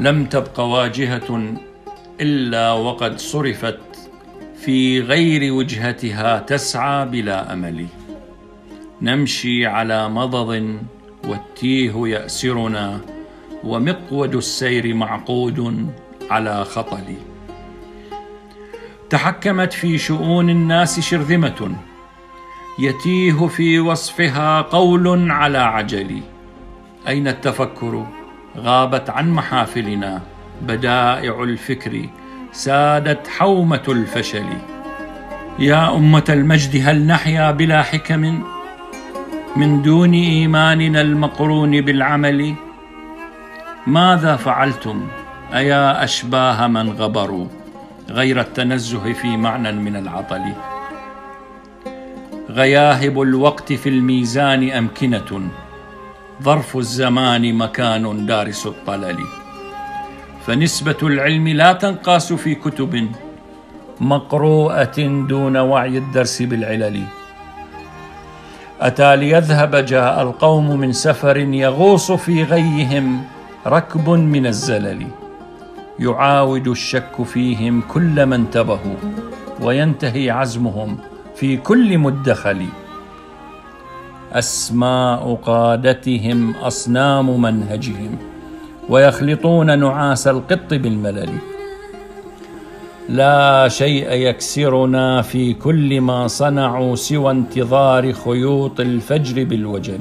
لم تبق واجهة إلا وقد صرفت في غير وجهتها تسعى بلا أمل. نمشي على مضض والتيه يأسرنا ومقود السير معقود على خطل. تحكمت في شؤون الناس شرذمة. يتيه في وصفها قول على عجل. أين التفكر؟ غابت عن محافلنا بدائع الفكر سادت حومة الفشل. يا أمة المجد هل نحيا بلا حكم؟ من دون إيماننا المقرون بالعمل. ماذا فعلتم؟ أيا أشباه من غبروا؟ غير التنزه في معنى من العطل. غياهب الوقت في الميزان أمكنة. ظرف الزمان مكان دارس الطلل. فنسبة العلم لا تنقاس في كتب مقروءة دون وعي الدرس بالعلل. أتى ليذهب جاء القوم من سفر يغوص في غيهم ركب من الزلل. يعاود الشك فيهم كل ما انتبهوا وينتهي عزمهم في كل مدخل. أسماء قادتهم أصنام منهجهم ويخلطون نعاس القط بالملل. لا شيء يكسرنا في كل ما صنعوا سوى انتظار خيوط الفجر بالوجل.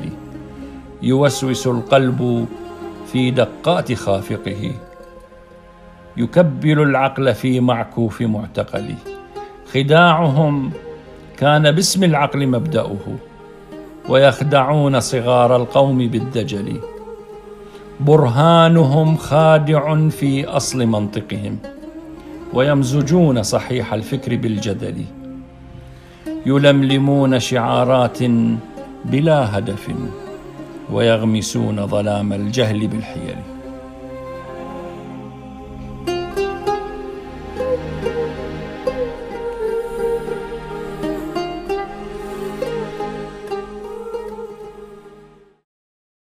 يوسوس القلب في دقات خافقه. يكبل العقل في معكوف معتقل. خداعهم كان باسم العقل مبدأه. ويخدعون صغار القوم بالدجل. برهانهم خادع في أصل منطقهم ويمزجون صحيح الفكر بالجدل. يلملمون شعارات بلا هدف ويغمسون ظلام الجهل بالحيل.